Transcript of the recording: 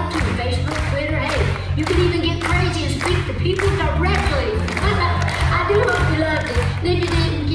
YouTube, Facebook, Twitter. Hey, you can even get crazy and speak to people directly. I do hope you loved it. And if you didn't,